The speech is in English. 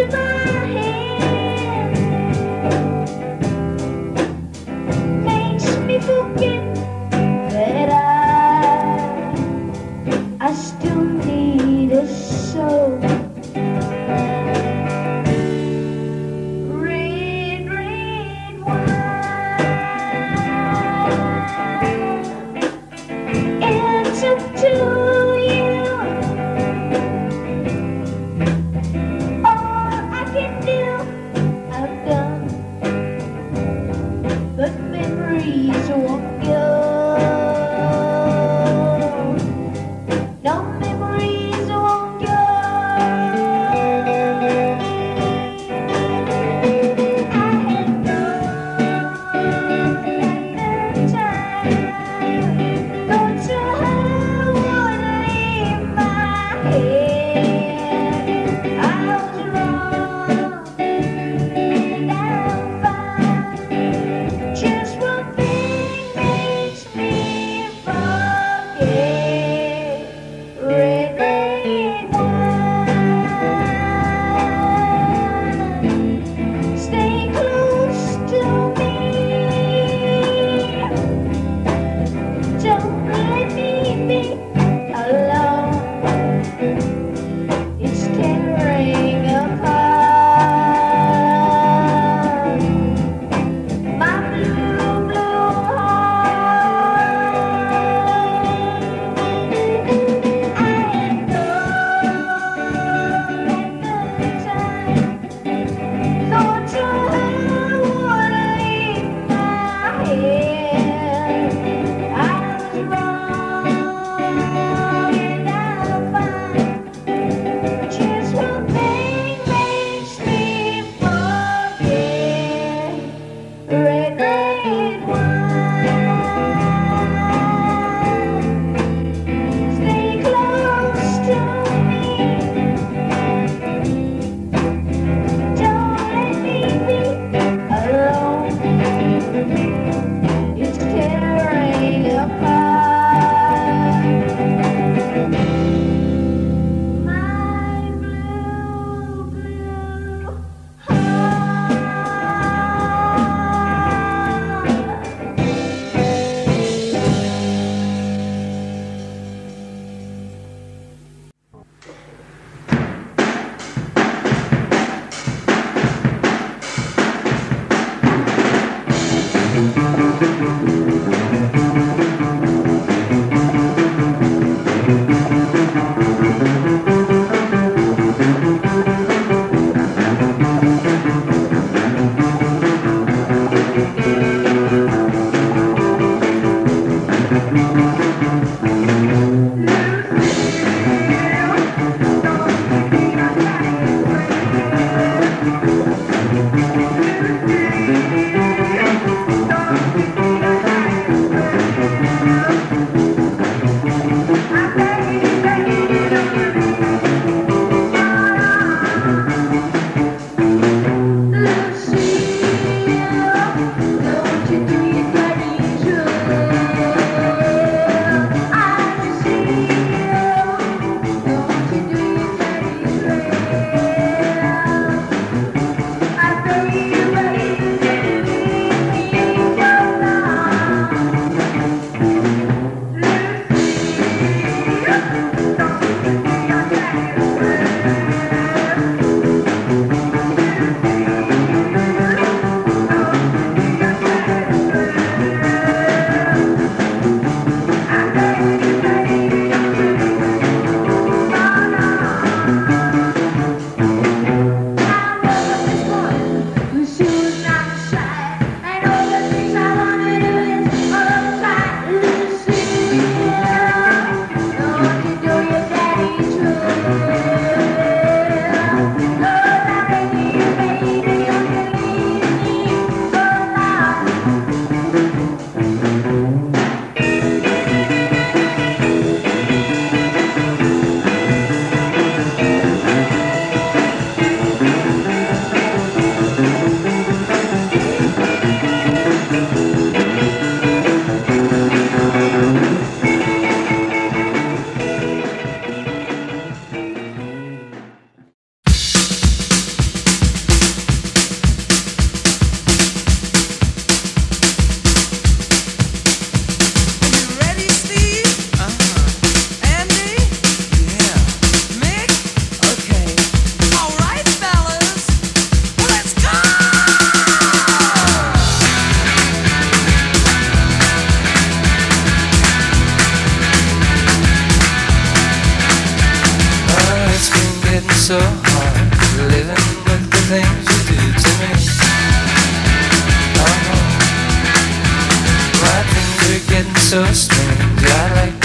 Yeah. and who so hard living with the things you do to me. Oh, my dreams are getting so strange. I like